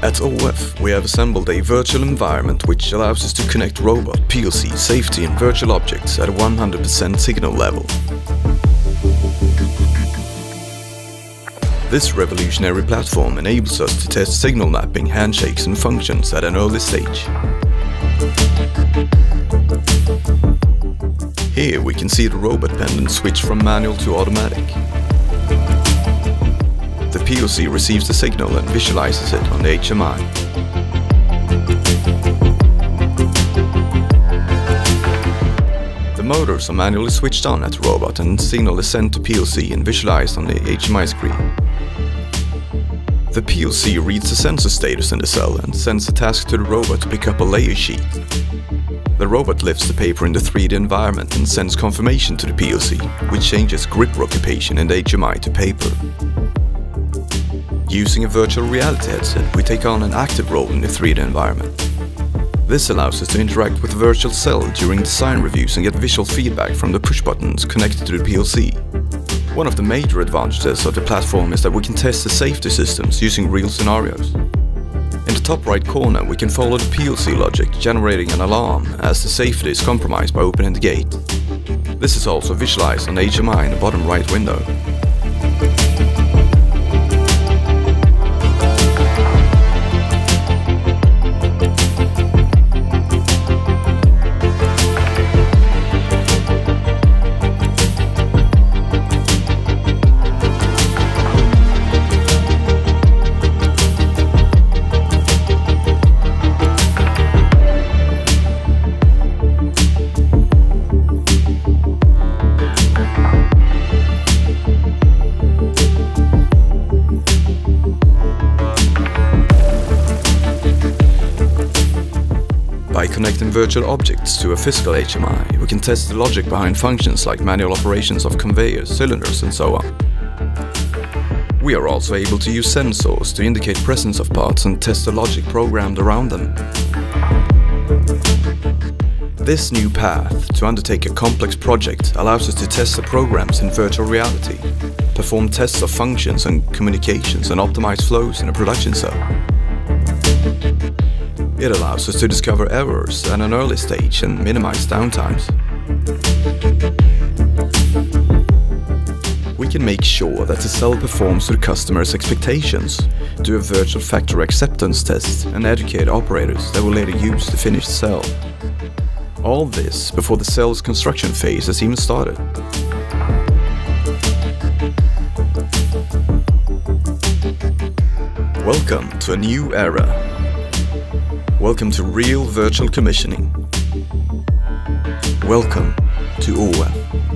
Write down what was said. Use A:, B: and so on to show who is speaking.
A: At ÅF, we have assembled a virtual environment which allows us to connect robot, PLC, safety and virtual objects at a 100% signal level. This revolutionary platform enables us to test signal mapping, handshakes and functions at an early stage. Here we can see the robot pendant switch from manual to automatic. The PLC receives the signal and visualizes it on the HMI. The motors are manually switched on at the robot and signal is sent to PLC and visualized on the HMI screen. The PLC reads the sensor status in the cell and sends a task to the robot to pick up a layer sheet. The robot lifts the paper in the 3D environment and sends confirmation to the PLC, which changes grip occupation and HMI to paper. Using a virtual reality headset, we take on an active role in the 3D environment. This allows us to interact with the virtual cell during design reviews and get visual feedback from the push buttons connected to the PLC. One of the major advantages of the platform is that we can test the safety systems using real scenarios. In the top right corner we can follow the PLC logic generating an alarm as the safety is compromised by opening the gate. This is also visualized on HMI in the bottom right window. By connecting virtual objects to a physical HMI, we can test the logic behind functions like manual operations of conveyors, cylinders and so on. We are also able to use sensors to indicate presence of parts and test the logic programmed around them. This new path to undertake a complex project allows us to test the programs in virtual reality, perform tests of functions and communications and optimize flows in a production cell. It allows us to discover errors at an early stage and minimize downtimes. We can make sure that the cell performs to the customer's expectations, do a virtual factory acceptance test and educate operators that will later use the finished cell. All this before the cell's construction phase has even started. Welcome to a new era. Welcome to real virtual commissioning. Welcome to OWA.